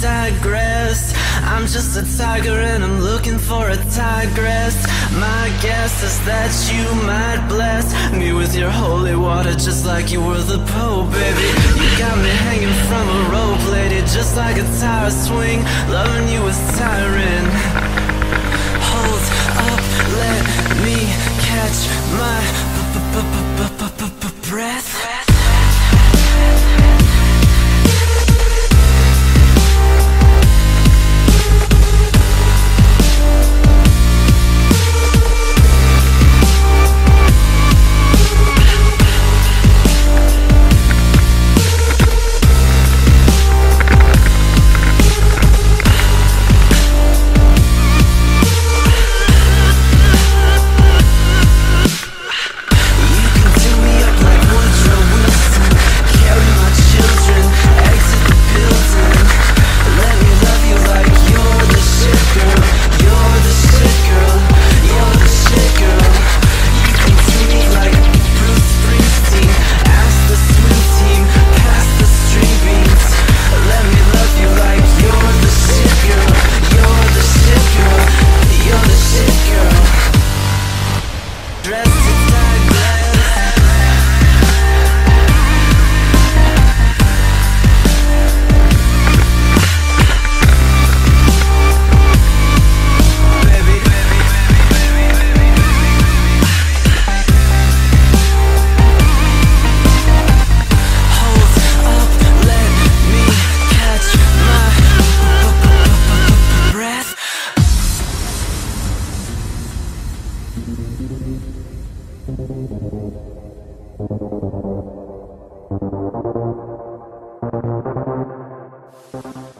digress. I'm just a tiger and I'm looking for a tigress. My guess is that you might bless me with your holy water, just like you were the Pope, baby. You got me hanging from a rope, lady, just like a tire swing. Loving you is tiring. Hold up, let me catch my Thank you.